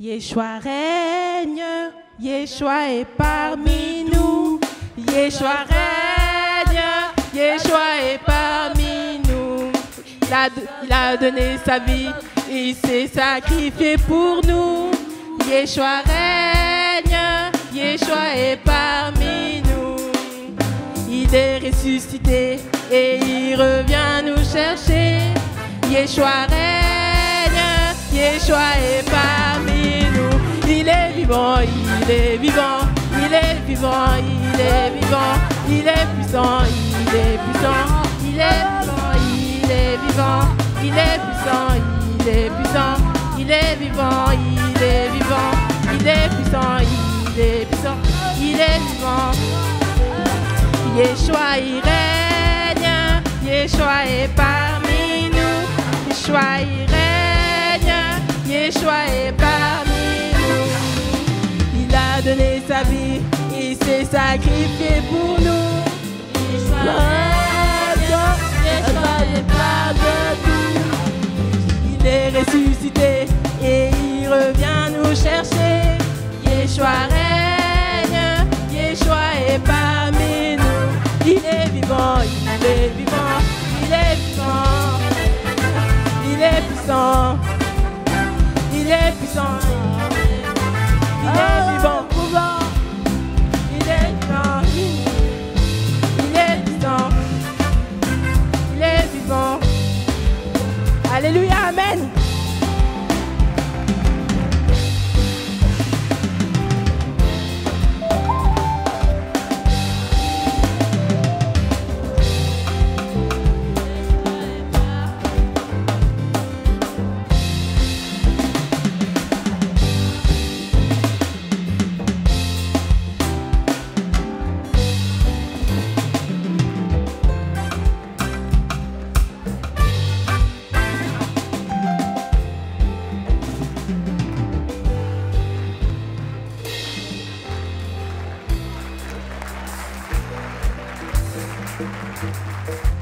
Yeshua règne, Yeshua est parmi nous. Yeshua règne, Yeshua est parmi nous. Il a, donné sa vie, il s'est sacrifié pour nous. Yeshua règne, Yeshua est parmi nous. Il est ressuscité et il revient nous chercher. Yeshua règne, Yeshua est parmi nous. Il est vivant, il est vivant, il est vivant, il est puissant, il est puissant, il est vivant, il est vivant, il est puissant, il est puissant, il est vivant, il est vivant, il est puissant, il est puissant, il est vivant. Yeshua il règne, Yeshua est parmi nous. Yeshua il règne, Yeshua est parmi il s'est sacrifié pour nous. Règne, Yeshua est parmi nous. Il est ressuscité et il revient nous chercher. Yeshua règne, Yeshua est parmi nous. Il est vivant, il est vivant, il est vivant. Il est puissant, il est puissant. Música